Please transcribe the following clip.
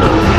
now.